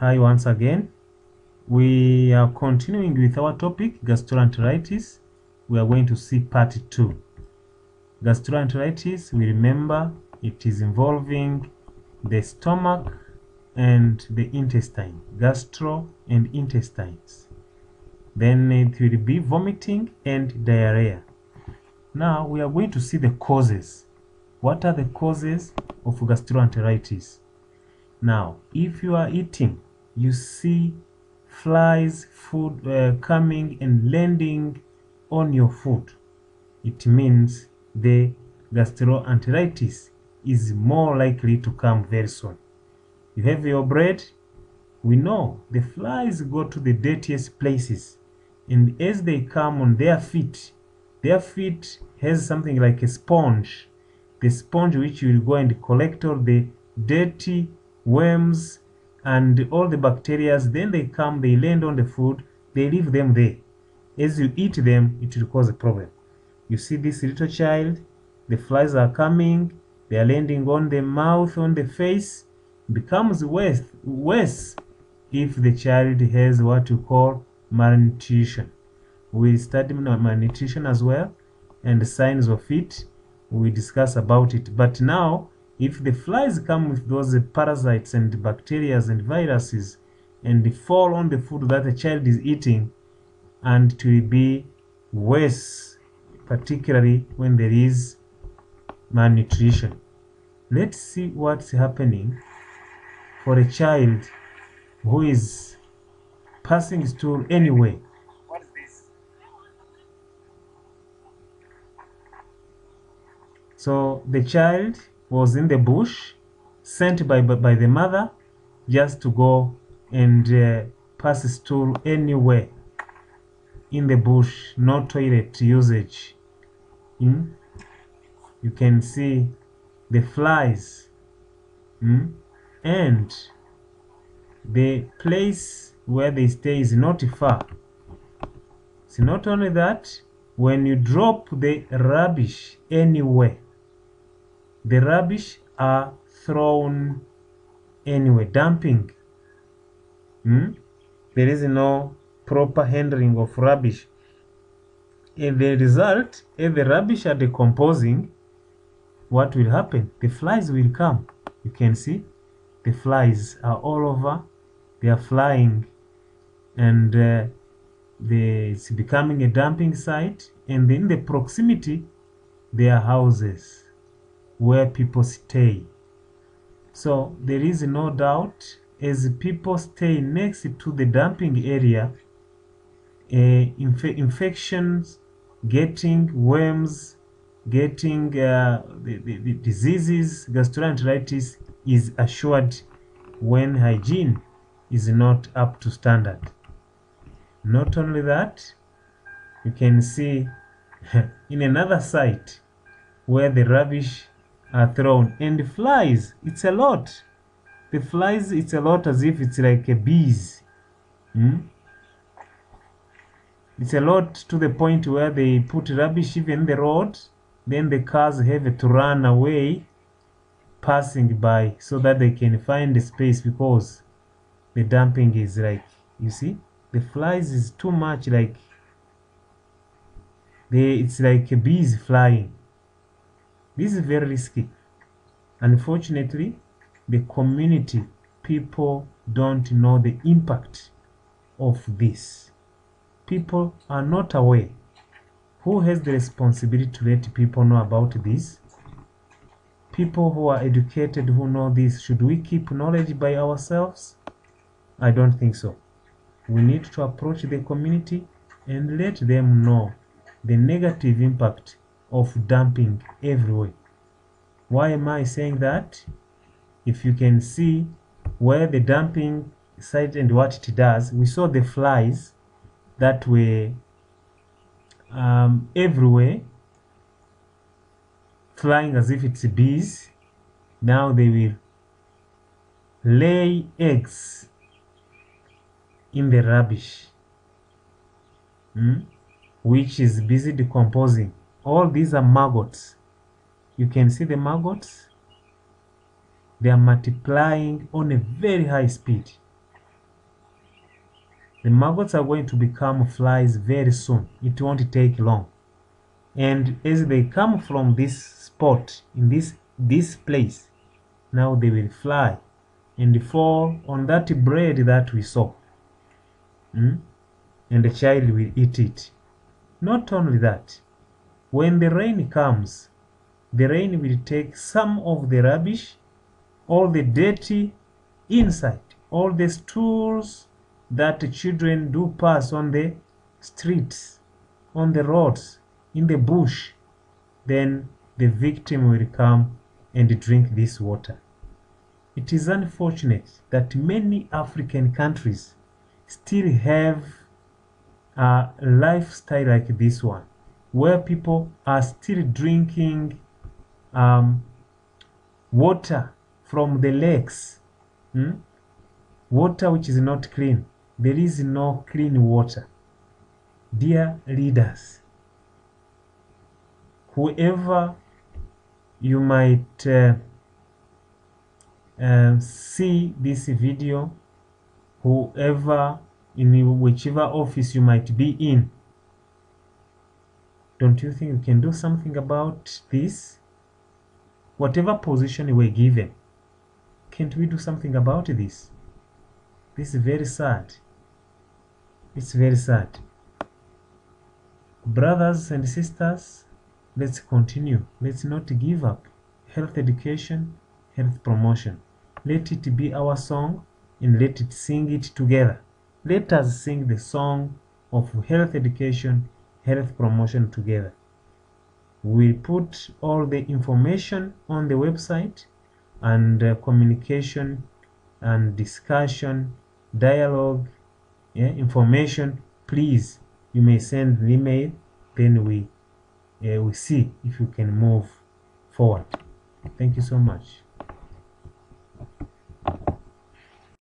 Hi once again. We are continuing with our topic gastroenteritis. We are going to see part 2. Gastroenteritis, we remember it is involving the stomach and the intestine, gastro and intestines. Then it will be vomiting and diarrhea. Now we are going to see the causes. What are the causes of gastroenteritis? Now, if you are eating, you see flies, food uh, coming and landing on your food. It means the gastroenteritis is more likely to come very soon. You have your bread, we know the flies go to the dirtiest places, and as they come on their feet, their feet has something like a sponge, the sponge which will go and collect all the dirty worms and all the bacteria. Then they come, they land on the food, they leave them there. As you eat them, it will cause a problem. You see this little child, the flies are coming, they are landing on the mouth, on the face, becomes worse, worse if the child has what you call malnutrition. We study malnutrition as well and signs of it. We discuss about it. But now, if the flies come with those parasites and bacteria and viruses and fall on the food that the child is eating, and it will be worse, particularly when there is malnutrition. Let's see what's happening for a child who is passing stool anyway. What is this? So the child was in the bush, sent by, by, the mother just to go and uh, pass stool anywhere in the bush, no toilet usage. Hmm? You can see the flies hmm? and the place where they stay is not far. It's not only that, when you drop the rubbish anywhere, the rubbish are thrown anywhere, dumping. Hmm? There is no proper handling of rubbish. And the result, if the rubbish are decomposing, what will happen? The flies will come. You can see the flies are all over. They are flying and uh, the, it's becoming a dumping site. And in the proximity, there are houses where people stay. So there is no doubt as people stay next to the dumping area, uh, inf infections, getting worms, getting uh, the, the, the diseases, gastroenteritis is assured when hygiene is not up to standard. Not only that, you can see in another site where the rubbish are thrown and flies, it's a lot. The flies, it's a lot as if it's like a bees. Hmm? It's a lot to the point where they put rubbish even the road, then the cars have to run away passing by so that they can find the space because the dumping is like, you see, the flies is too much like, they, it's like a bees flying. This is very risky. Unfortunately, the community people don't know the impact of this. People are not aware. Who has the responsibility to let people know about this? People who are educated who know this, should we keep knowledge by ourselves? I don't think so. We need to approach the community and let them know the negative impact of dumping everywhere. Why am I saying that? If you can see where the dumping site and what it does, we saw the flies that were um, everywhere, flying as if it's bees. Now they will lay eggs in the rubbish, hmm, which is busy decomposing. All these are maggots. You can see the maggots. They are multiplying on a very high speed. the maggots are going to become flies very soon. It won't take long. And as they come from this spot, in this, this place, now they will fly and fall on that bread that we saw. Mm? And the child will eat it. Not only that, when the rain comes, the rain will take some of the rubbish, all the dirty inside, all the stools that children do pass on the streets, on the roads, in the bush, then the victim will come and drink this water. It is unfortunate that many African countries still have a lifestyle like this one, where people are still drinking um, water from the lakes, hmm? water which is not clean. There is no clean water. Dear leaders, whoever you might uh, uh, see this video, whoever in whichever office you might be in, don't you think you can do something about this? Whatever position you were given, can't we do something about this? This is very sad. It's very sad. Brothers and sisters, let's continue. Let's not give up. Health education, health promotion. Let it be our song and let it sing it together. Let us sing the song of health education, health promotion together. We'll put all the information on the website and uh, communication and discussion, dialogue, yeah, information. Please, you may send an email, then we, uh, we see if you can move forward. Thank you so much.